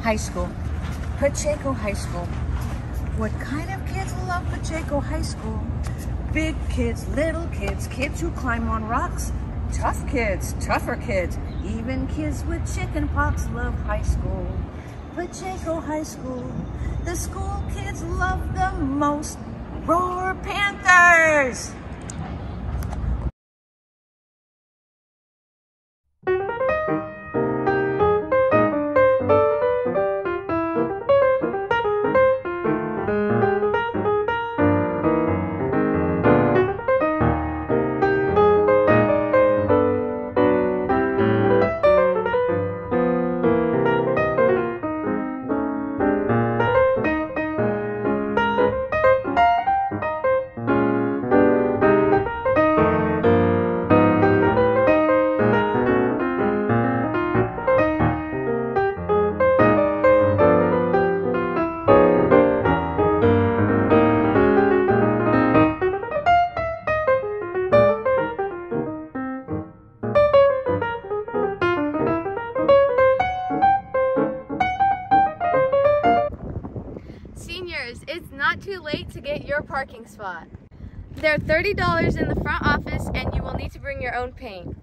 high school, Pacheco High School. What kind of kids love Pacheco High School? Big kids, little kids, kids who climb on rocks, tough kids, tougher kids, even kids with chicken pox love high school. Pacheco High School, the school kids love the most. Roar Panthers! Parking spot. They're $30 in the front office and you will need to bring your own paint.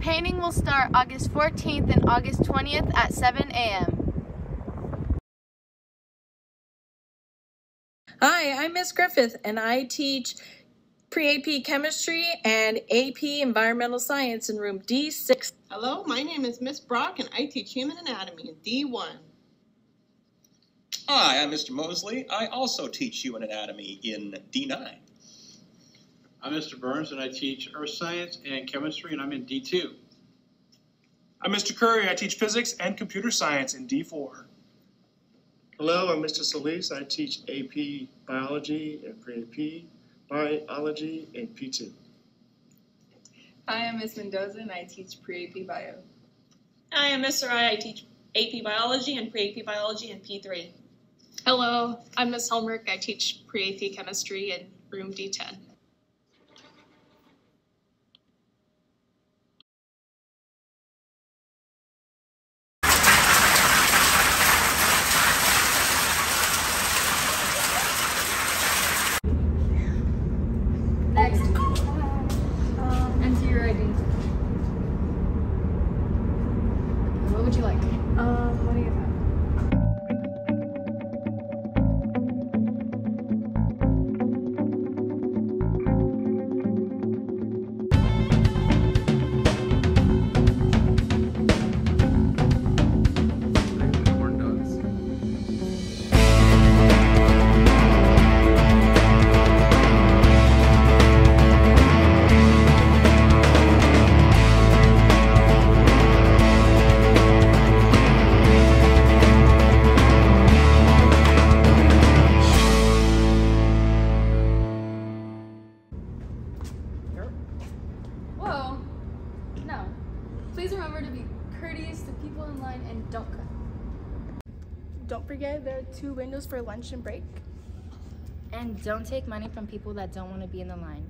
Painting will start August 14th and August 20th at 7 a.m. Hi, I'm Miss Griffith, and I teach pre-AP Chemistry and AP Environmental Science in room D6. Hello, my name is Miss Brock and I teach Human Anatomy in D1. Hi, I'm Mr. Mosley. I also teach human anatomy in D9. I'm Mr. Burns and I teach earth science and chemistry and I'm in D2. I'm Mr. Curry. I teach physics and computer science in D4. Hello, I'm Mr. Solis. I teach AP Biology and Pre-AP Biology in P2. Hi, I'm Ms. Mendoza and I teach Pre-AP Bio. Hi, I'm Miss Sarai. I teach AP Biology and Pre-AP Biology in P3. Hello, I'm Ms. Helmrich. I teach pre-AP chemistry in room D10. Next. Um, enter your ID. What would you like? Um, what do you Please remember to be courteous to people in line and don't cut. Don't forget there are two windows for lunch and break. And don't take money from people that don't want to be in the line.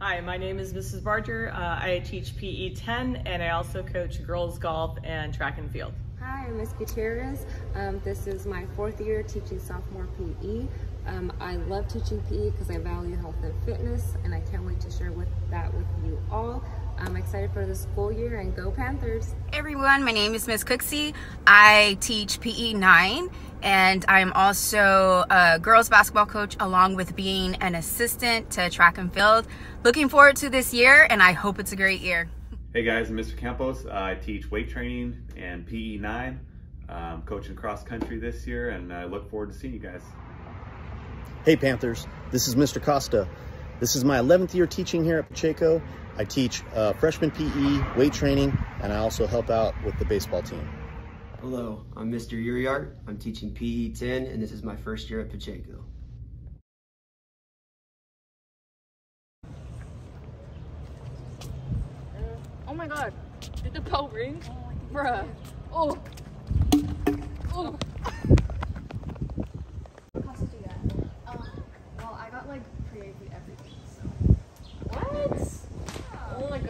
Hi, my name is Mrs. Barger. Uh, I teach PE 10 and I also coach girls golf and track and field. Hi, I'm Ms. Gutierrez. Um, this is my fourth year teaching sophomore PE. Um, I love teaching PE because I value health and fitness, and I can't wait to share with that with you all. I'm excited for the school year and go Panthers! Hey everyone, my name is Miss Cooksey. I teach PE 9 and I'm also a girls basketball coach along with being an assistant to track and field. Looking forward to this year and I hope it's a great year. Hey guys, I'm Mr. Campos. I teach weight training and PE 9. I'm coaching cross country this year and I look forward to seeing you guys. Hey Panthers, this is Mr. Costa. This is my 11th year teaching here at Pacheco. I teach uh, freshman PE, weight training, and I also help out with the baseball team. Hello, I'm Mr. Uriart. I'm teaching PE 10 and this is my first year at Pacheco. Oh my god. Did the bell ring? Bruh. Oh. Oh.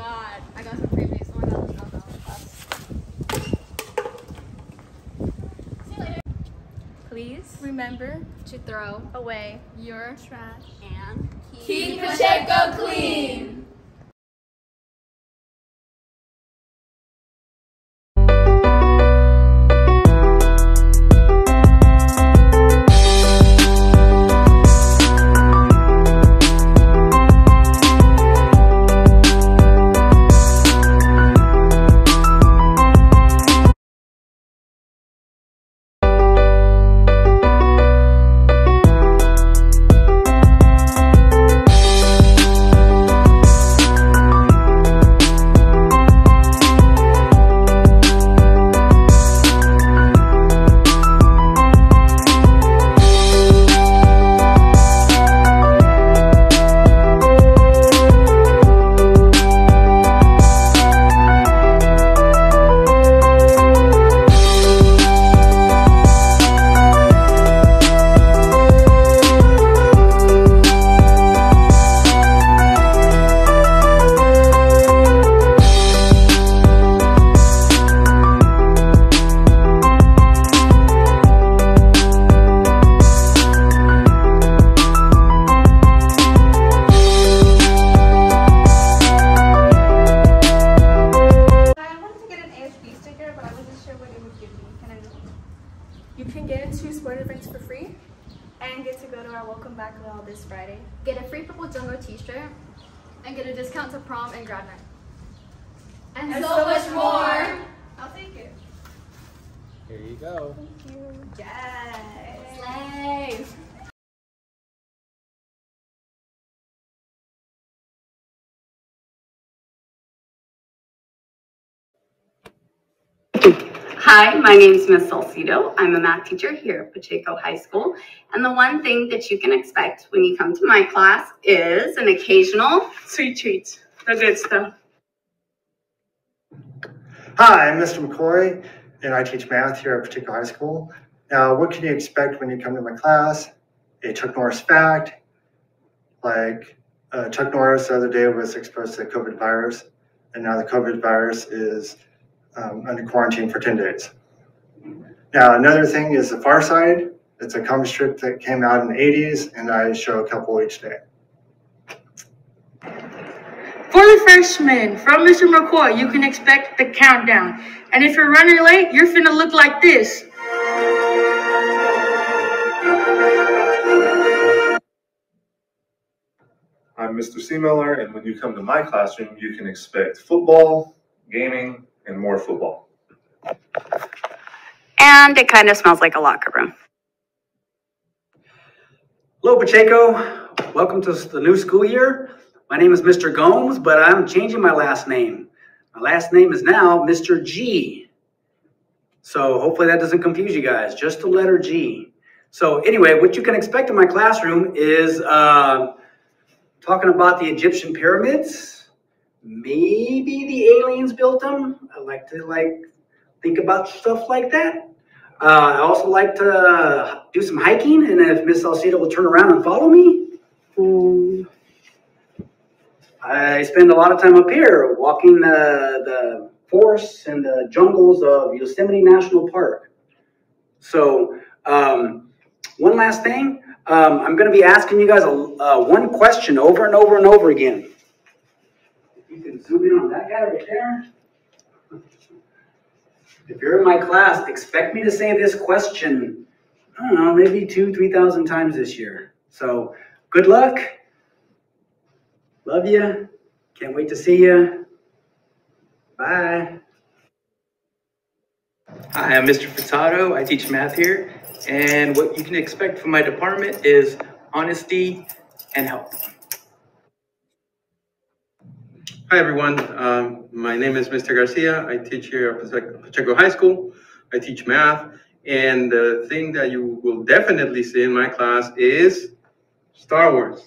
god, I got some freebies. Oh my god, Please remember to throw away your trash and keep Pacheco clean. You can get into sport events for free and get to go to our welcome back wall this Friday. Get a free purple Jungle t-shirt and get a discount to prom and grad night. And, And so, so much much more. more. I'll take it. Here you go. Thank you. Yes. Slay. Hi, my name is Miss Salcido. I'm a math teacher here at Pacheco High School. And the one thing that you can expect when you come to my class is an occasional sweet treat, the good stuff. Hi, I'm Mr. McCoy, and I teach math here at Pacheco High School. Now, what can you expect when you come to my class? A Chuck Norris fact, like uh, Chuck Norris the other day was exposed to the COVID virus, and now the COVID virus is um, under quarantine for 10 days. Now, another thing is The Far Side. It's a comic strip that came out in the 80s, and I show a couple each day. For the freshmen, from Mr. McCoy, you can expect the countdown. And if you're running late, you're finna look like this. I'm Mr. C. Miller, and when you come to my classroom, you can expect football, gaming, and more football. And it kind of smells like a locker room. Hello, Pacheco. Welcome to the new school year. My name is Mr. Gomes, but I'm changing my last name. My last name is now Mr. G. So hopefully that doesn't confuse you guys. Just the letter G. So anyway, what you can expect in my classroom is uh, talking about the Egyptian pyramids. Maybe the aliens built them. I like to like think about stuff like that. Uh, I also like to do some hiking, and if Miss Salcedo will turn around and follow me, I spend a lot of time up here walking the, the forests and the jungles of Yosemite National Park. So, um, one last thing, um, I'm going to be asking you guys a, uh, one question over and over and over again. You can zoom in on that guy right there. If you're in my class, expect me to say this question, I don't know, maybe two, 3,000 times this year. So good luck. Love you. Can't wait to see you. Bye. Hi, I'm Mr. Furtado. I teach math here. And what you can expect from my department is honesty and help. Hi, everyone. Um, my name is Mr. Garcia. I teach here at Pacheco- High School. I teach math. And the thing that you will definitely see in my class is Star Wars.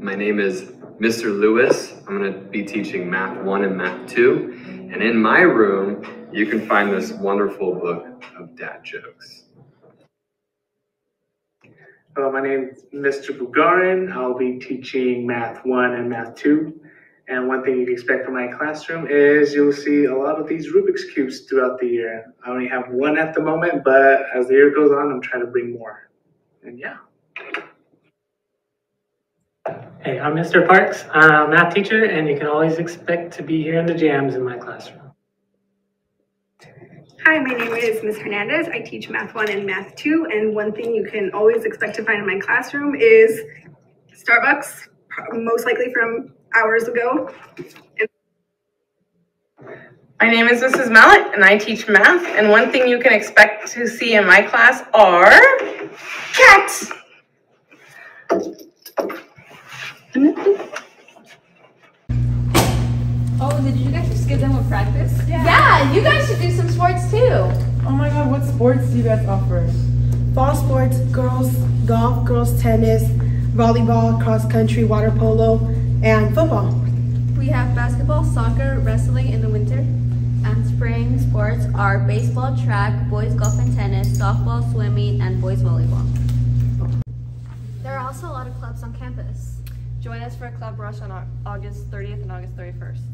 My name is Mr. Lewis. I'm going to be teaching Math 1 and Math 2. And in my room, you can find this wonderful book of dad jokes. Hello, my name is Mr. Bugarin. I'll be teaching Math 1 and Math 2. And one thing you can expect from my classroom is you'll see a lot of these Rubik's Cubes throughout the year. I only have one at the moment, but as the year goes on, I'm trying to bring more. And yeah. Hey, I'm Mr. Parks. I'm a math teacher, and you can always expect to be here in the jams in my classroom. Hi, my name is Ms. Hernandez. I teach Math 1 and Math 2, and one thing you can always expect to find in my classroom is Starbucks, most likely from hours ago. My name is Mrs. Mallet, and I teach math, and one thing you can expect to see in my class are cats! Did you guys just give them a practice? Yeah, you guys should do some sports too. Oh my god, what sports do you guys offer? Fall sports, girls golf, girls tennis, volleyball, cross country, water polo, and football. We have basketball, soccer, wrestling in the winter. And spring sports are baseball, track, boys golf and tennis, softball, swimming, and boys volleyball. There are also a lot of clubs on campus. Join us for a club rush on August 30th and August 31st.